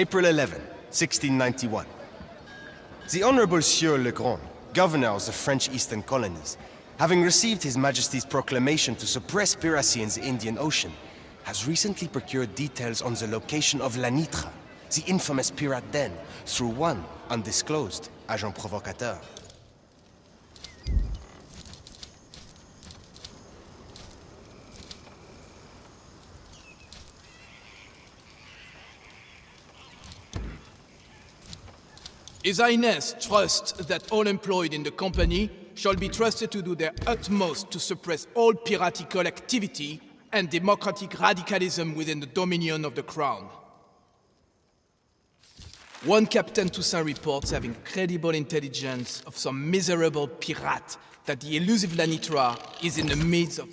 April 11, 1691. The Honorable Sieur Le Grand, governor of the French Eastern Colonies, having received His Majesty's proclamation to suppress piracy in the Indian Ocean, has recently procured details on the location of Lanitra, the infamous pirate den, through one undisclosed agent provocateur. His Highness trusts that all employed in the company shall be trusted to do their utmost to suppress all piratical activity and democratic radicalism within the dominion of the Crown. One Captain Toussaint reports having credible intelligence of some miserable pirate that the elusive Lanitra is in the midst of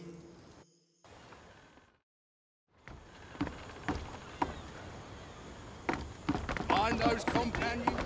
those companion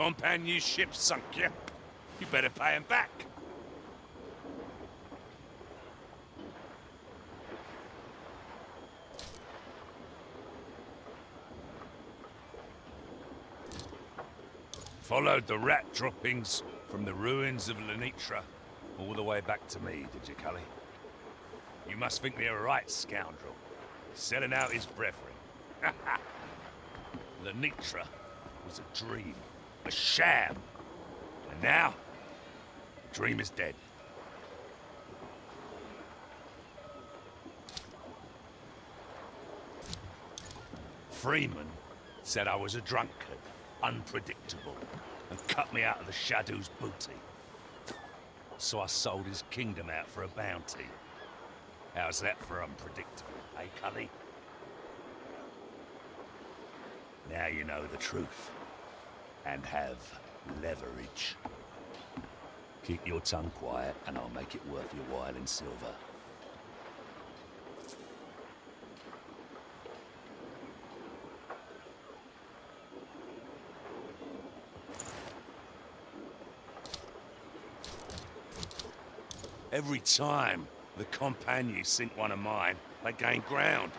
Companion ship sunk you. You better pay him back. Followed the rat droppings from the ruins of Lanitra all the way back to me, did you, Cully? You must think me a right scoundrel, selling out his brethren. Lanitra was a dream, a sham. And now, the dream is dead. Freeman said I was a drunkard, unpredictable, and cut me out of the Shadow's booty. So I sold his kingdom out for a bounty. How's that for unpredictable, eh, Cully? Now you know the truth. And have leverage. Keep your tongue quiet, and I'll make it worth your while in silver. Every time the companions sink one of mine, they gain ground.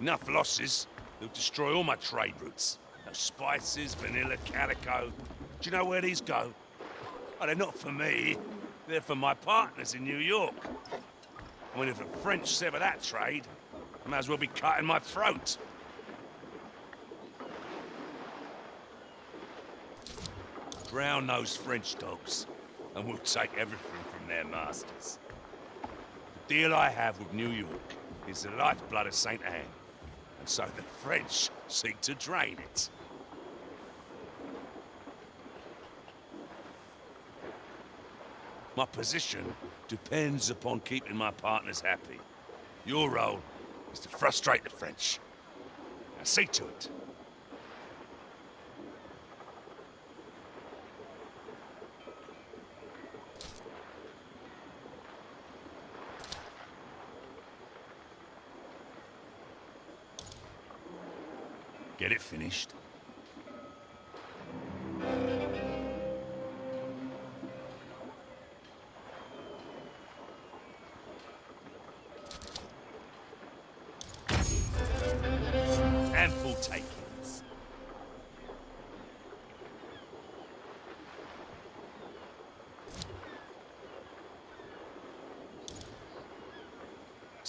Enough losses, they'll destroy all my trade routes. Spices, vanilla, calico. Do you know where these go? Oh, they're not for me. They're for my partners in New York. I mean, if the French sever that trade, I might as well be cutting my throat. Brown nosed French dogs, and we'll take everything from their masters. The deal I have with New York is the lifeblood of St. Anne, and so the French seek to drain it. My position depends upon keeping my partners happy. Your role is to frustrate the French. Now see to it. Get it finished.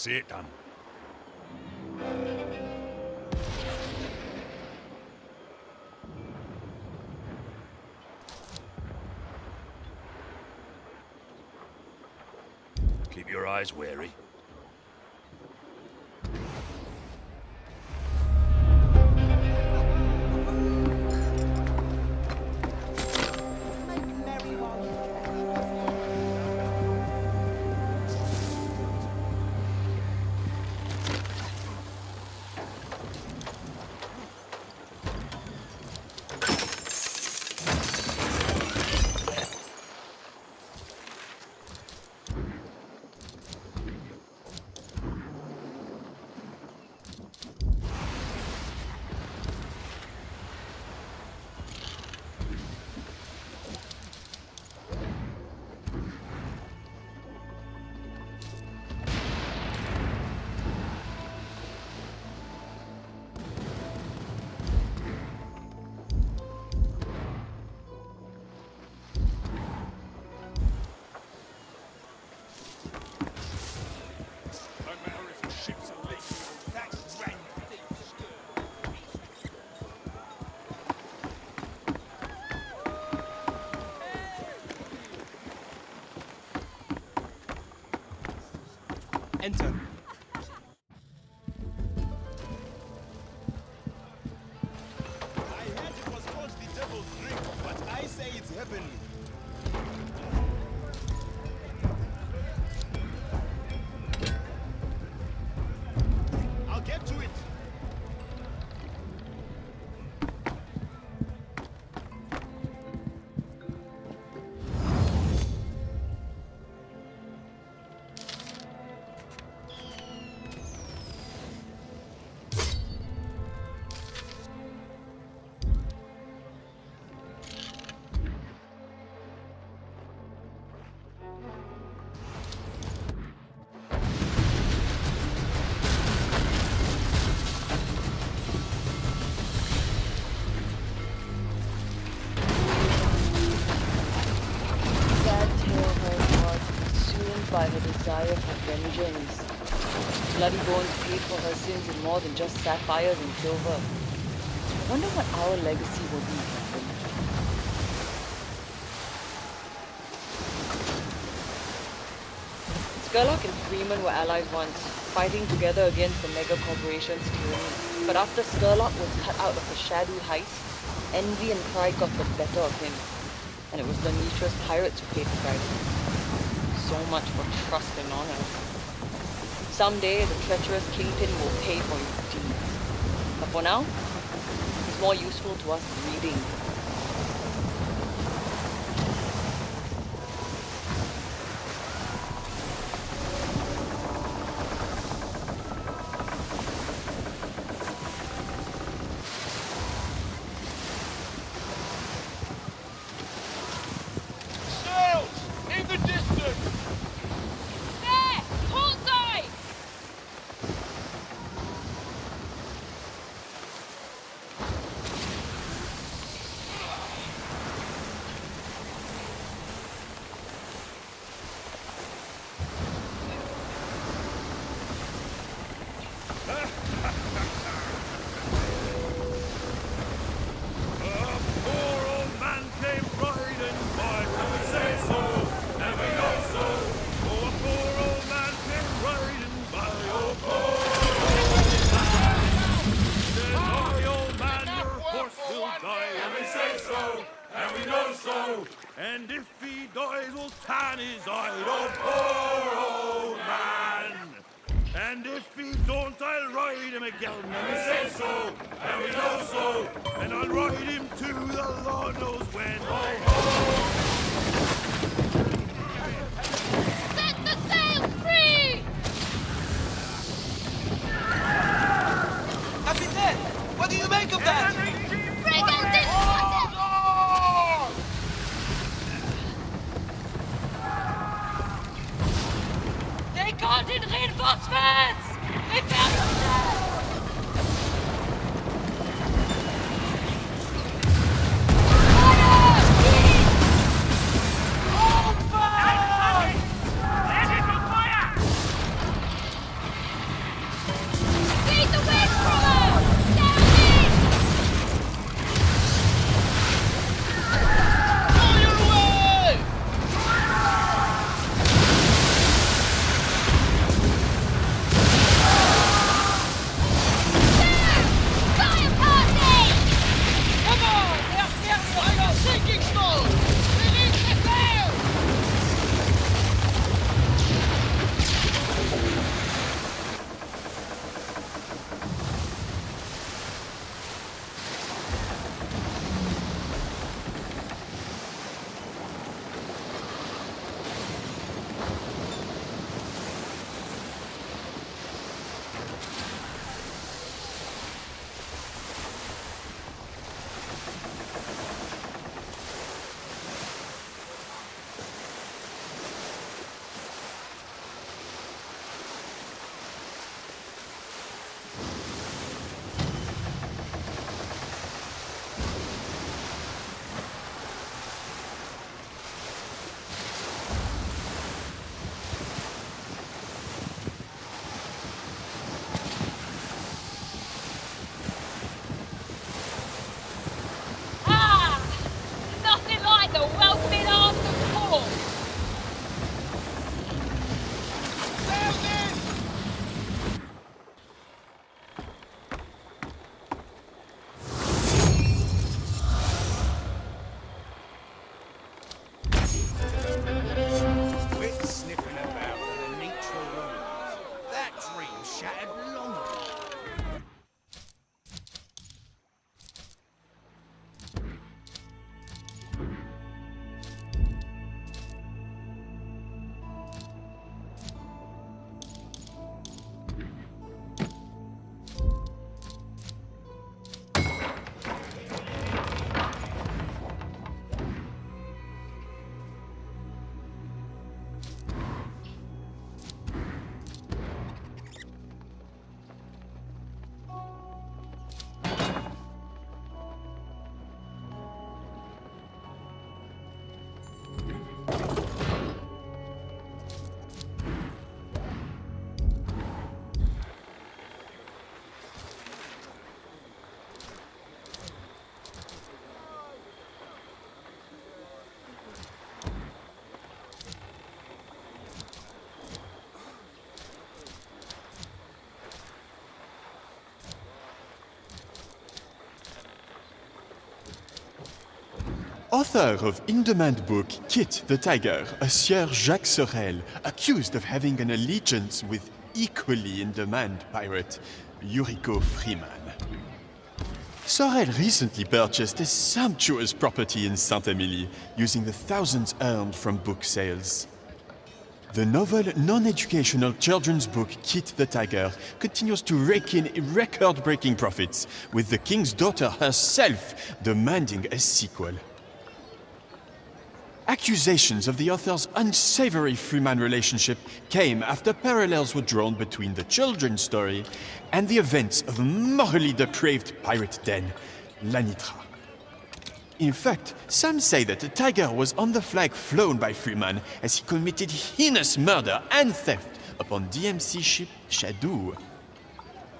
see it done. Keep your eyes wary. By her desire for vengeance. Bloody bones paid for her sins in more than just sapphires and silver. I wonder what our legacy will be, Captain. And Freeman were allies once, fighting together against the mega corporation's tyranny. But after Scurlock was cut out of the Shadow heist, envy and pride got the better of him and it was the Nitra's pirates who paid the price. So much for trust and honor. Someday, the treacherous kingpin will pay for his deeds. But for now, he's more useful to us reading. Author of in-demand book Kit the Tiger, a Sieur Jacques Sorel, accused of having an allegiance with equally in-demand pirate Yuriko Freeman. Sorel recently purchased a sumptuous property in Saint-Émilie using the thousands earned from book sales. The novel non-educational children's book Kit the Tiger continues to rake in record-breaking profits, with the king's daughter herself demanding a sequel. Accusations of the author's unsavory Freeman relationship came after parallels were drawn between the children's story and the events of a morally depraved pirate den, Lanitra. In fact, some say that the tiger was on the flag flown by Freeman as he committed heinous murder and theft upon DMC ship Shadow.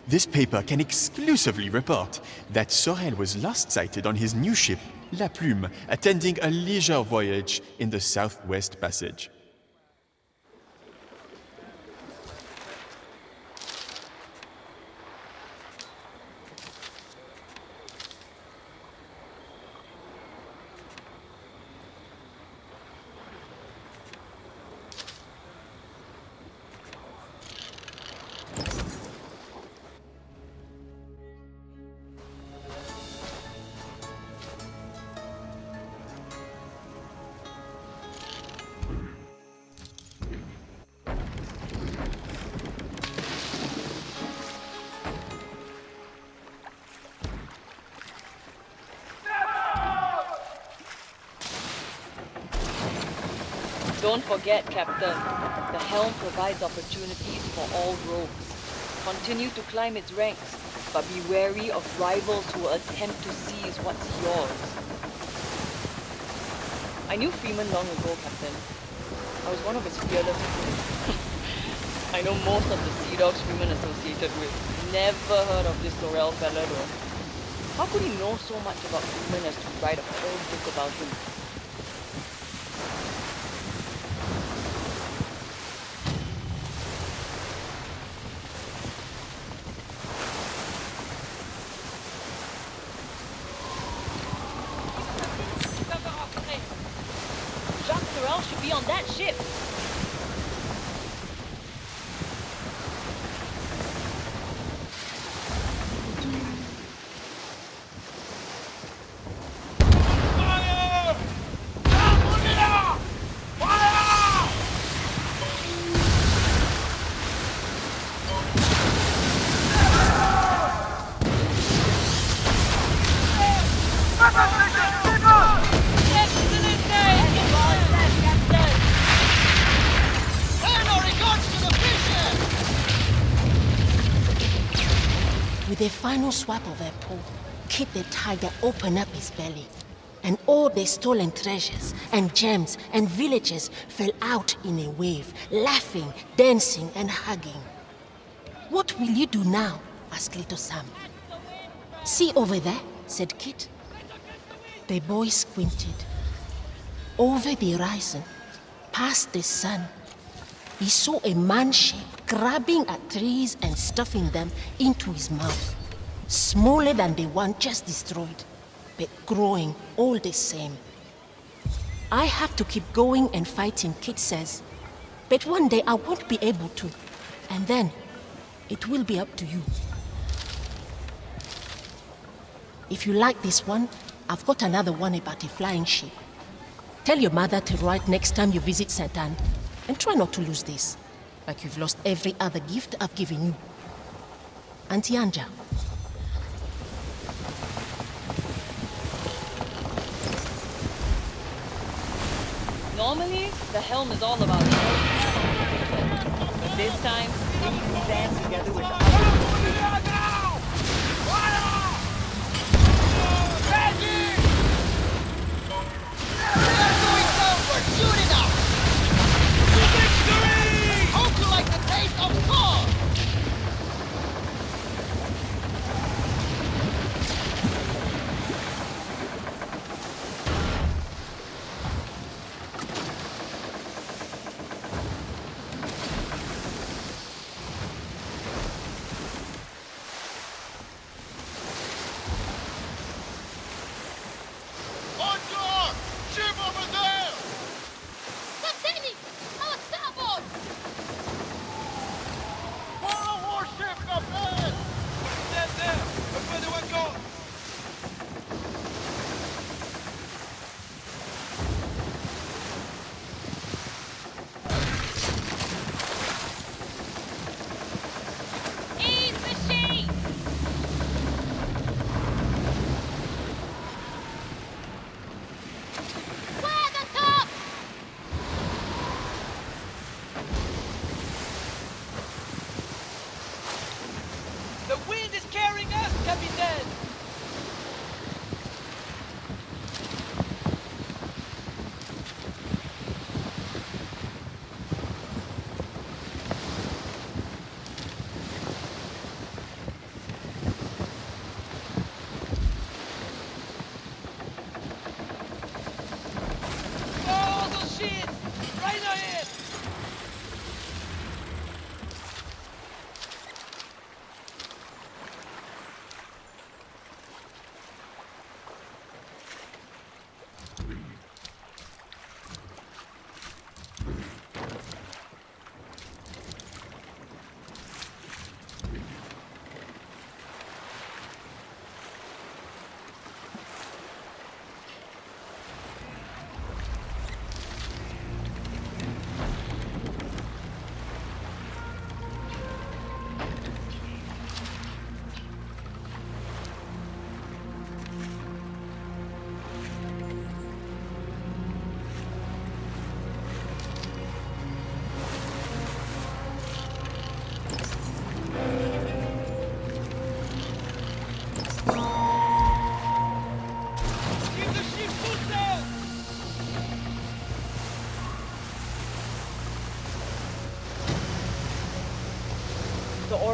This paper can exclusively report that Sorel was last sighted on his new ship, La Plume, attending a leisure voyage in the Southwest Passage. Don't forget, Captain. The helm provides opportunities for all rogues. Continue to climb its ranks, but be wary of rivals who will attempt to seize what's yours. I knew Freeman long ago, Captain. I was one of his fearless. I know most of the Sea Dogs Freeman associated with. Never heard of this Sorel fella though. How could he know so much about Freeman as to write a whole book about him? Jacques Sorel should be on that ship. Final swap of her paw, Kit the Tiger opened up his belly. And all the stolen treasures and gems and villages fell out in a wave, laughing, dancing, and hugging. What will you do now? asked little Sam. See over there, said Kit. The boy squinted. Over the horizon, past the sun, he saw a man shape grabbing at trees and stuffing them into his mouth. Smaller than the one just destroyed, but growing all the same. I have to keep going and fighting, Kit says. But one day I won't be able to. And then, it will be up to you. If you like this one, I've got another one about a flying ship. Tell your mother to write next time you visit St. Anne. And try not to lose this, like you've lost every other gift I've given you. Auntie Anja. Normally, the helm is all about But this time, we stand together with the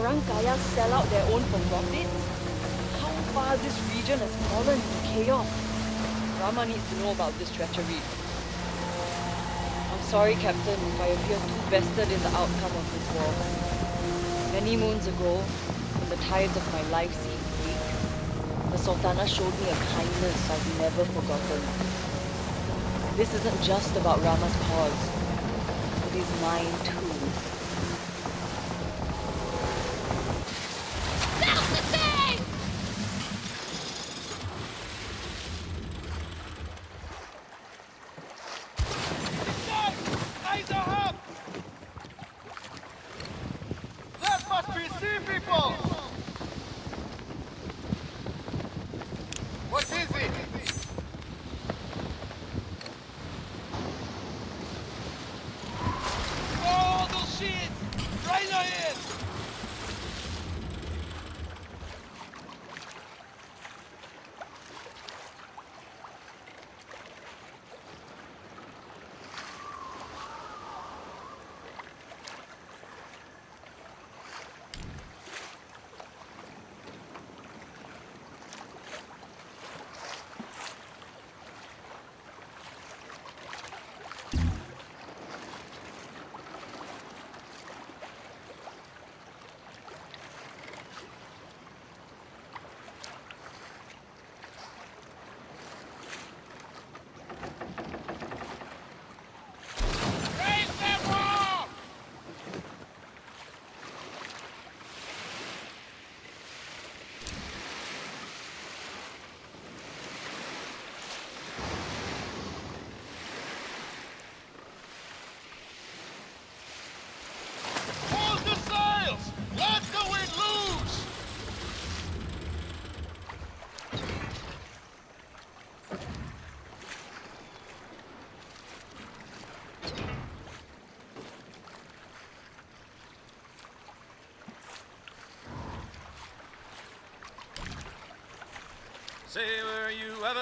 Perang Kaya sell out their own for profits? How far this region has fallen into chaos? Rama needs to know about this treachery. I'm sorry, Captain, if I appear too vested in the outcome of this war. Many moons ago, when the tides of my life seemed weak, the Sultana showed me a kindness I've never forgotten. This isn't just about Rama's cause. It is mine too. Self-defense! Eyes are up! That sea people! What is it? Oh, those shit! Right ahead! Raise them all! Hold the sails! Let the wind loose! Say, were you? Ever...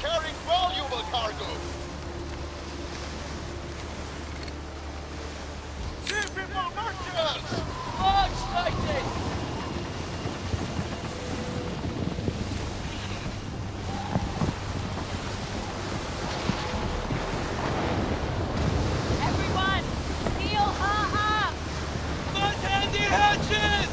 carrying valuable cargo. See people merchants! March, Titan! Everyone, seal her up! Front handy hatches!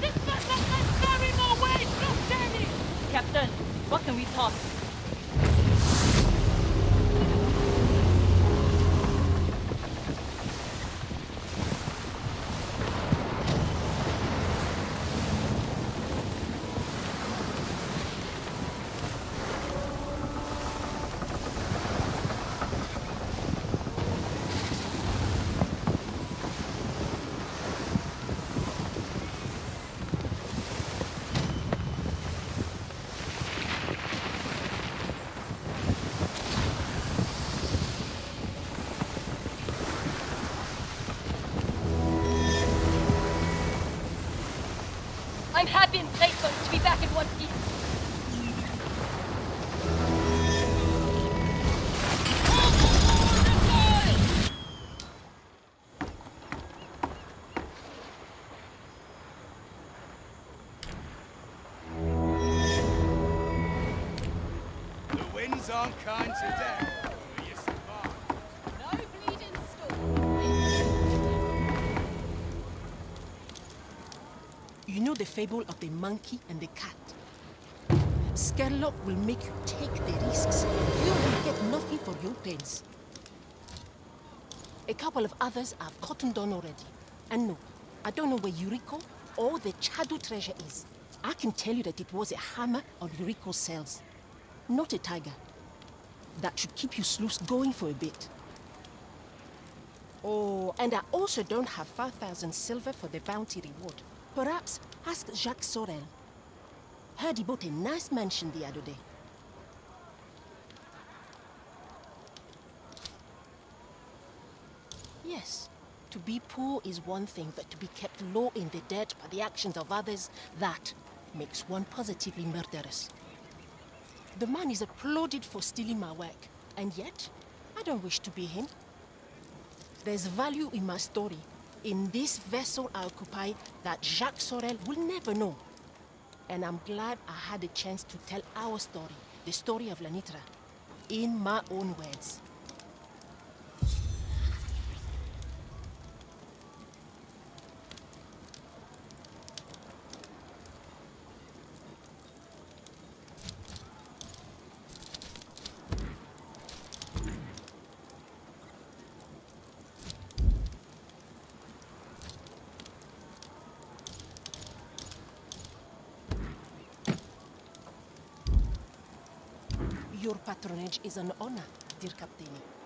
This vessel can carry more weight! Look, Jamie! Captain, what know the fable of the monkey and the cat. Scurlock will make you take the risks. You will get nothing for your pains. A couple of others I've cottoned on already. And no, I don't know where Yuriko or the Chadu treasure is. I can tell you that it was a hammer on Yuriko's cells, not a tiger. That should keep you sleuths going for a bit. Oh, and I also don't have 5,000 silver for the bounty reward. Perhaps ask Jacques Sorel. Heard he bought a nice mansion the other day. Yes, to be poor is one thing, but to be kept low in the dirt by the actions of others, that makes one positively murderous. The man is applauded for stealing my work, and yet, I don't wish to be him. There's value in my story, in this vessel I occupy that Jacques Sorel will never know. And I'm glad I had a chance to tell our story, the story of Lanitra, in my own words. Your patronage is an honor, dear Captain.